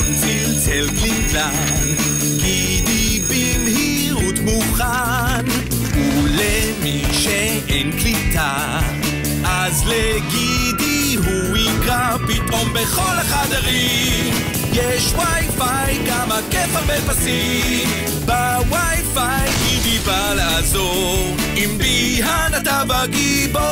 בטלפון צלצל קלינקלן, גידי במהירות מוכן, ולמי שאין קליטה, אז לגידי הוא יקרא פתאום בכל החדרים. יש וי-פיי, גם הכיף הרבה פסים, בווי-פיי גידי בא לעזור, עם ביהן אתה בגיבור.